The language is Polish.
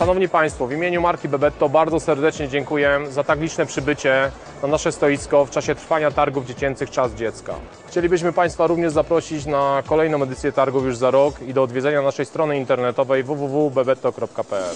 Szanowni Państwo, w imieniu marki Bebetto bardzo serdecznie dziękuję za tak liczne przybycie na nasze stoisko w czasie trwania targów dziecięcych Czas Dziecka. Chcielibyśmy Państwa również zaprosić na kolejną edycję targów już za rok i do odwiedzenia naszej strony internetowej www.bebetto.pl.